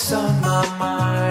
on my mind.